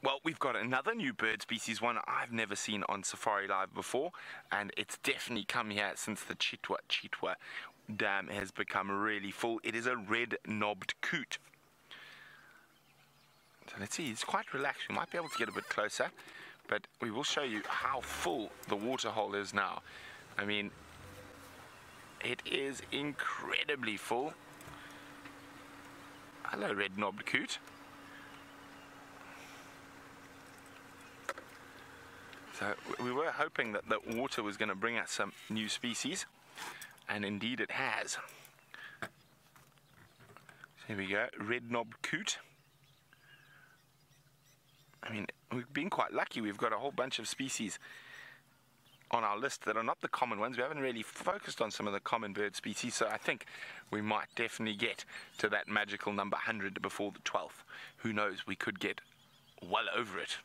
Well, we've got another new bird species, one I've never seen on Safari Live before, and it's definitely come here since the Chitwa Chitwa Dam has become really full. It is a red-knobbed coot. So let's see, it's quite relaxed. We might be able to get a bit closer, but we will show you how full the waterhole is now. I mean, it is incredibly full. Hello, red-knobbed coot. So we were hoping that the water was going to bring us some new species, and indeed it has. So here we go, red knob coot. I mean, we've been quite lucky. We've got a whole bunch of species on our list that are not the common ones. We haven't really focused on some of the common bird species, so I think we might definitely get to that magical number 100 before the 12th. Who knows, we could get well over it.